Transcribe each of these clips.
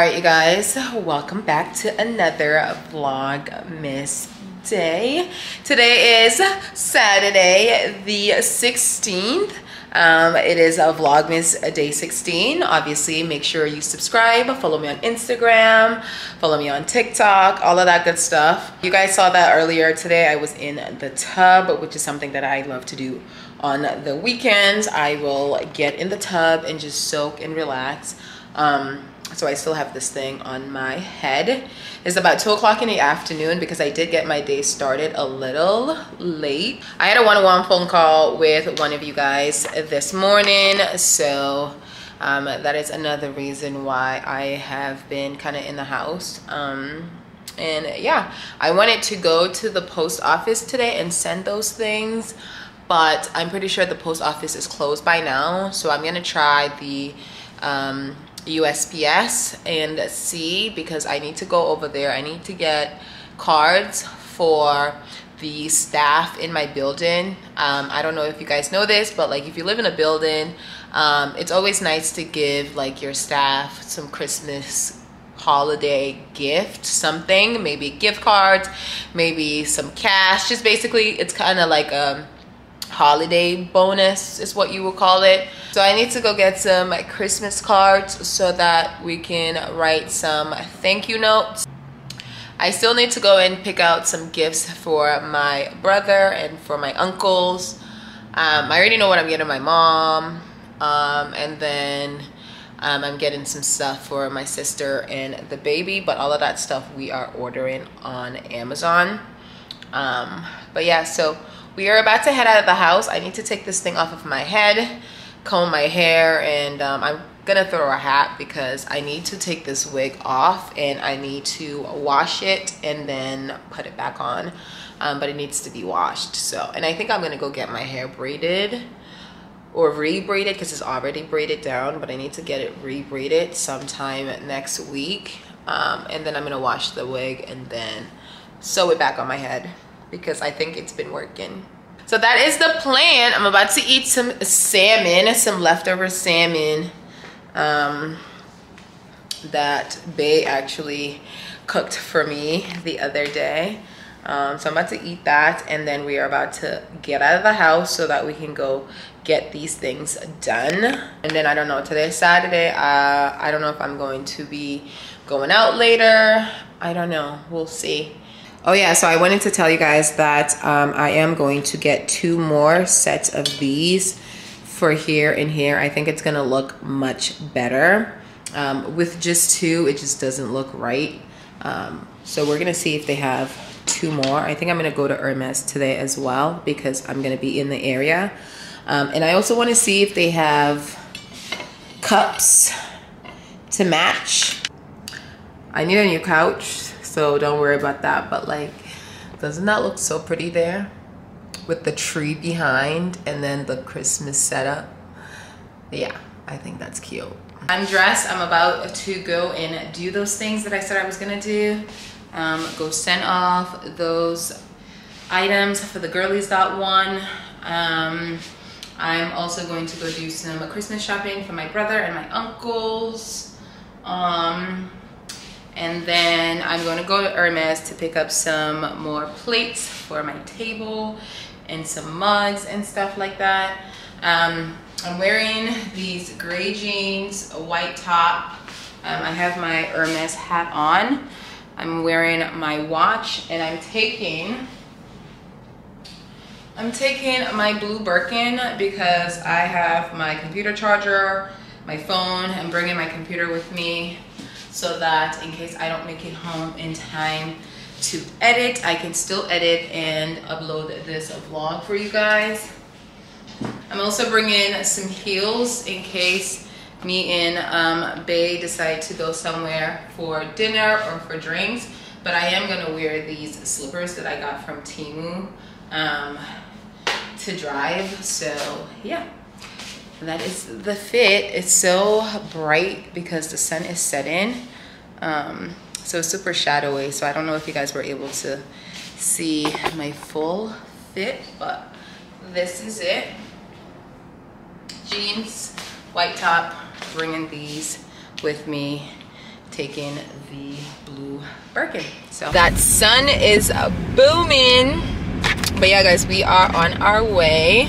Right, you guys, welcome back to another vlog miss day. Today is Saturday, the 16th. Um, it is a Vlogmas day 16. Obviously, make sure you subscribe, follow me on Instagram, follow me on TikTok, all of that good stuff. You guys saw that earlier today. I was in the tub, which is something that I love to do on the weekends. I will get in the tub and just soak and relax. Um, so I still have this thing on my head. It's about two o'clock in the afternoon because I did get my day started a little late. I had a one-on-one phone call with one of you guys this morning. So um, that is another reason why I have been kind of in the house. Um, and yeah, I wanted to go to the post office today and send those things. But I'm pretty sure the post office is closed by now. So I'm going to try the... Um, USPS and see because I need to go over there. I need to get cards for the staff in my building. Um, I don't know if you guys know this, but like if you live in a building, um, it's always nice to give like your staff some Christmas holiday gift something maybe gift cards maybe some cash just basically it's kind of like a holiday bonus is what you would call it so I need to go get some Christmas cards so that we can write some thank you notes. I still need to go and pick out some gifts for my brother and for my uncles. Um, I already know what I'm getting my mom. Um, and then um, I'm getting some stuff for my sister and the baby. But all of that stuff we are ordering on Amazon. Um, but yeah, so we are about to head out of the house. I need to take this thing off of my head comb my hair and um, I'm gonna throw a hat because I need to take this wig off and I need to wash it and then put it back on um, but it needs to be washed so and I think I'm gonna go get my hair braided or re-braided because it's already braided down but I need to get it re-braided sometime next week um, and then I'm gonna wash the wig and then sew it back on my head because I think it's been working so that is the plan. I'm about to eat some salmon, some leftover salmon um, that Bay actually cooked for me the other day. Um, so I'm about to eat that and then we are about to get out of the house so that we can go get these things done. And then I don't know, today is Saturday. Uh, I don't know if I'm going to be going out later. I don't know, we'll see. Oh yeah, so I wanted to tell you guys that um, I am going to get two more sets of these for here and here. I think it's gonna look much better. Um, with just two, it just doesn't look right. Um, so we're gonna see if they have two more. I think I'm gonna go to Hermes today as well because I'm gonna be in the area. Um, and I also wanna see if they have cups to match. I need a new couch so don't worry about that. But like doesn't that look so pretty there? With the tree behind and then the christmas setup. Yeah i think that's cute. I'm dressed. I'm about to go and do those things that i said i was gonna do. Um, go send off those items for the girlies dot one um, i'm also going to go do some christmas shopping for my brother and my uncles. Um, and then I'm going to go to Hermes to pick up some more plates for my table and some mugs and stuff like that. Um, I'm wearing these gray jeans, a white top. Um, I have my Hermes hat on. I'm wearing my watch and I'm taking I'm taking my blue Birkin because I have my computer charger, my phone, I'm bringing my computer with me so that in case I don't make it home in time to edit, I can still edit and upload this vlog for you guys. I'm also bringing some heels in case me and um, Bay decide to go somewhere for dinner or for drinks. But I am gonna wear these slippers that I got from Temu um, to drive. So yeah that is the fit it's so bright because the sun is setting um, so super shadowy so i don't know if you guys were able to see my full fit but this is it jeans white top bringing these with me taking the blue Birkin. So that sun is booming. But yeah, guys, we are on our way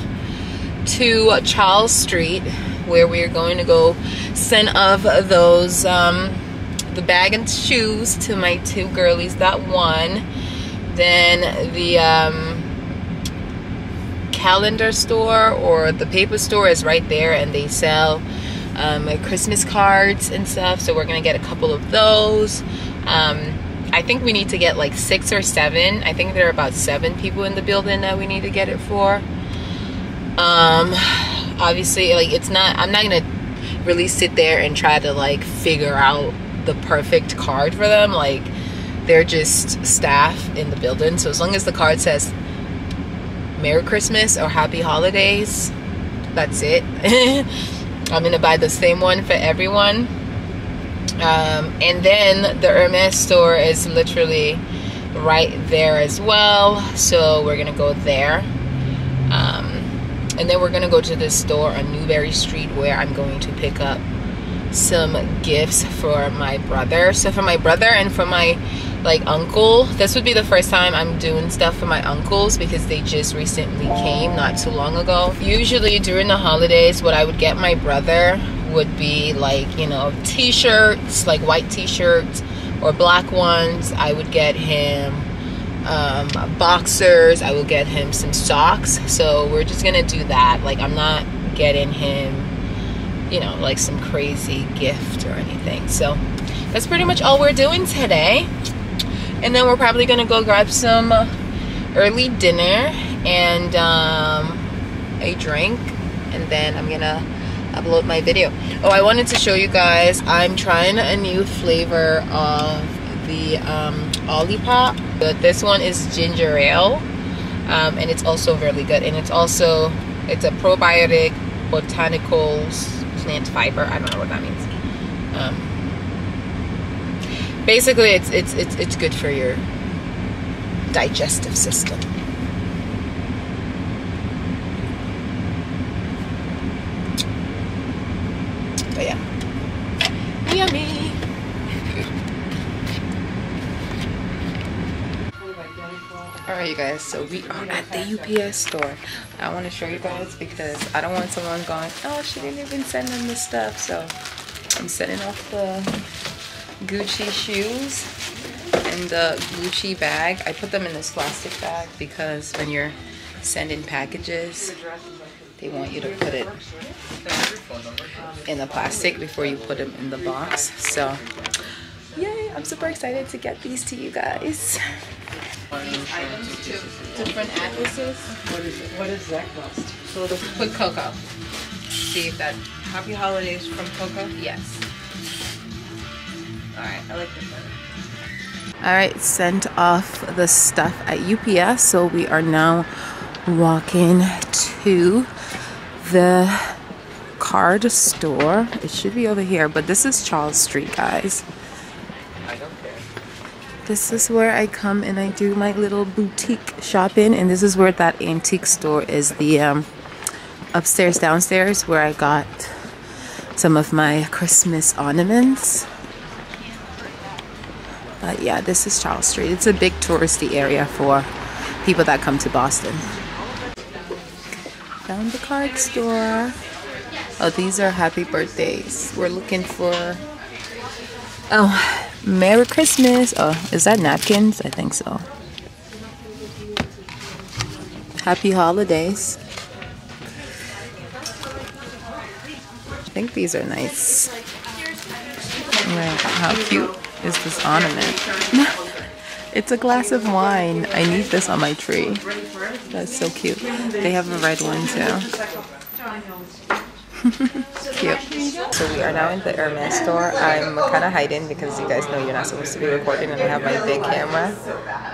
to Charles Street where we are going to go send off those um, the bag and shoes to my two girlies that won. Then the um, calendar store or the paper store is right there and they sell um, Christmas cards and stuff. So we're gonna get a couple of those. Um, I think we need to get like six or seven. I think there are about seven people in the building that we need to get it for. Um, obviously, like it's not. I'm not gonna really sit there and try to like figure out the perfect card for them. Like they're just staff in the building. So as long as the card says Merry Christmas or Happy Holidays, that's it. I'm gonna buy the same one for everyone um, and then the Hermes store is literally right there as well. So we're gonna go there. And then we're gonna go to this store on Newbury Street where I'm going to pick up some gifts for my brother. So for my brother and for my like uncle, this would be the first time I'm doing stuff for my uncles because they just recently came not too long ago. Usually during the holidays, what I would get my brother would be like, you know, t-shirts, like white t-shirts or black ones. I would get him um, boxers. I will get him some socks. So we're just gonna do that. Like I'm not getting him, you know, like some crazy gift or anything. So that's pretty much all we're doing today. And then we're probably gonna go grab some early dinner and um, a drink. And then I'm gonna upload my video. Oh, I wanted to show you guys, I'm trying a new flavor of the um, Olipop. But this one is ginger ale. Um, and it's also really good. And it's also, it's a probiotic botanicals plant fiber. I don't know what that means. Um, basically, it's, it's, it's, it's good for your digestive system. But yeah. Yummy. Alright you guys, so we are at the UPS store. I want to show you guys because I don't want someone going, oh she didn't even send them the stuff. So I'm sending off the Gucci shoes and the Gucci bag. I put them in this plastic bag because when you're sending packages, they want you to put it in the plastic before you put them in the box. So, yay, I'm super excited to get these to you guys. These items to different addresses. What is it? What does that cost? So let's put Coco. See if that Happy Holidays from Coco? Yes. Alright, I like this one. Alright, sent off the stuff at UPS. So we are now walking to the card store. It should be over here, but this is Charles Street, guys. This is where I come and I do my little boutique shopping, and this is where that antique store is. The um, upstairs, downstairs, where I got some of my Christmas ornaments. But yeah, this is Charles Street. It's a big touristy area for people that come to Boston. Found the card store. Oh, these are happy birthdays. We're looking for. Oh, Merry Christmas. Oh, is that napkins? I think so. Happy holidays. I think these are nice. how cute is this ornament? it's a glass of wine. I need this on my tree. That's so cute. They have a red one too. Cute. So we are now in the Hermes store. I'm kind of hiding because you guys know you're not supposed to be recording and I have my big camera.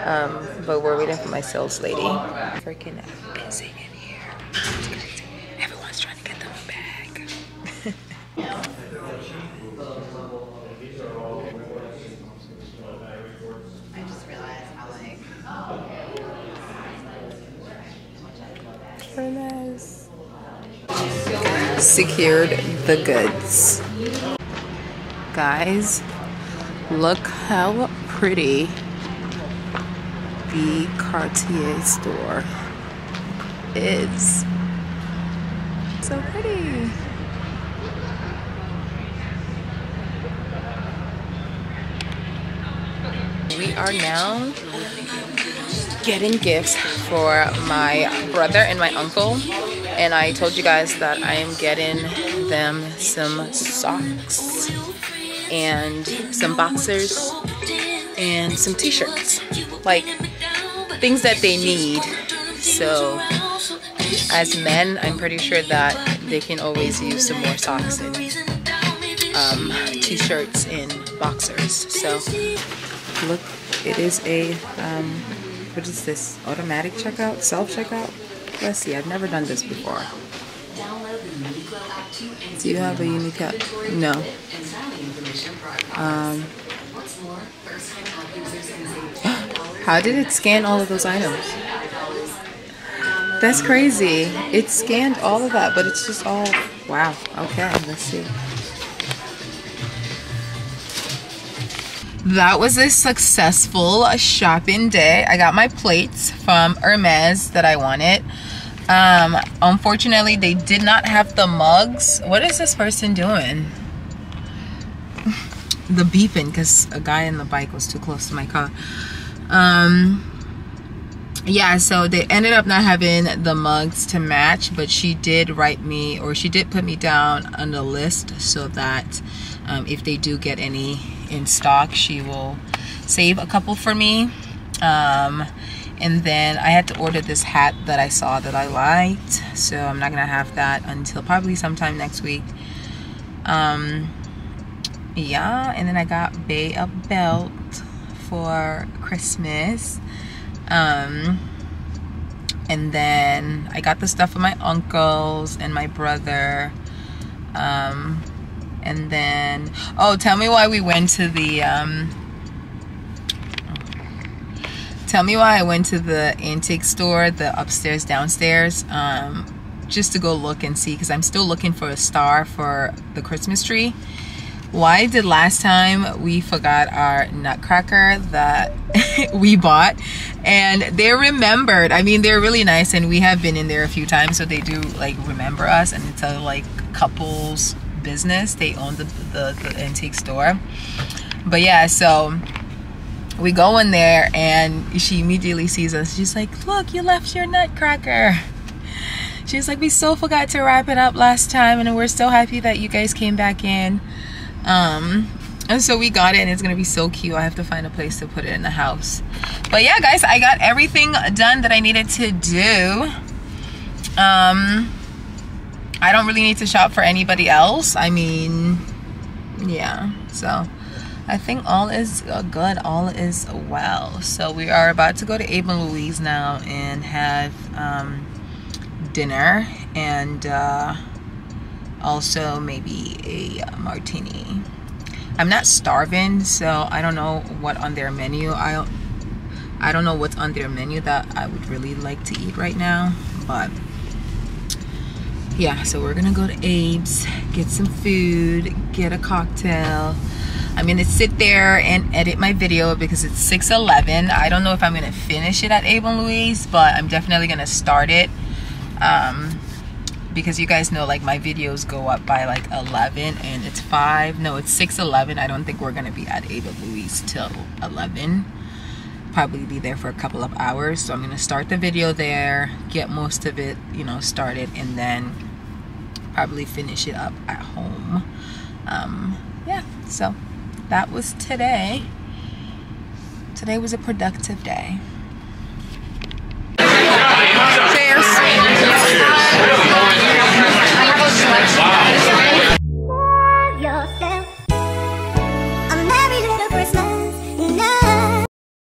Um, but we're waiting for my sales lady. Freaking busy in here. Secured the goods. Guys, Look how pretty the Cartier store is. So pretty. We are now getting gifts for my brother and my uncle and I told you guys that I am getting them some socks and some boxers and some t-shirts. Like things that they need. So as men I'm pretty sure that they can always use some more socks and um, t-shirts and boxers. So look it is a um, what is this? Automatic checkout? Self checkout let's see I've never done this before do you have a Uniqlo? No. Um, how did it scan all of those items? That's crazy. It scanned all of that, but it's just all... Wow. Okay, let's see. That was a successful shopping day. I got my plates from Hermes that I wanted. Um, unfortunately, they did not have the mugs. What is this person doing? the beeping because a guy in the bike was too close to my car. Um, yeah, so they ended up not having the mugs to match, but she did write me or she did put me down on the list so that um, if they do get any in stock, she will save a couple for me. Um, and then I had to order this hat that I saw that I liked so I'm not gonna have that until probably sometime next week. Um yeah and then I got Bay a belt for Christmas. Um and then I got the stuff for my uncles and my brother. Um and then oh tell me why we went to the um tell me why I went to the antique store, the upstairs, downstairs, um, just to go look and see because I'm still looking for a star for the Christmas tree. Why did last time we forgot our nutcracker that we bought and they're remembered. I mean, they're really nice and we have been in there a few times so they do like remember us and it's a like couples business. They own the, the, the antique store. But yeah, so we go in there and she immediately sees us. She's like, look, you left your nutcracker. She's like, we so forgot to wrap it up last time and we're so happy that you guys came back in. Um, and so we got it and it's gonna be so cute. I have to find a place to put it in the house. But yeah, guys, I got everything done that I needed to do. Um, I don't really need to shop for anybody else. I mean, yeah, so I think all is uh, good, all is well. So we are about to go to Abe and Louie's now and have um, dinner and uh, also maybe a martini. I'm not starving, so I don't know what on their menu. I I don't know what's on their menu that I would really like to eat right now, but yeah, so we're gonna go to Abe's, get some food, get a cocktail I'm gonna sit there and edit my video because it's 6:11. I don't know if I'm gonna finish it at Abe and Louie's, but I'm definitely gonna start it. Um, because you guys know like my videos go up by like 11 and it's 5 no it's 6:11 I don't think we're gonna be at Ava Louise till 11 probably be there for a couple of hours. So I'm gonna start the video there get most of it you know started and then probably finish it up at home. Um, yeah so that was today. Today was a productive day. Cheers.